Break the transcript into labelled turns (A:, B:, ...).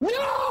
A: No!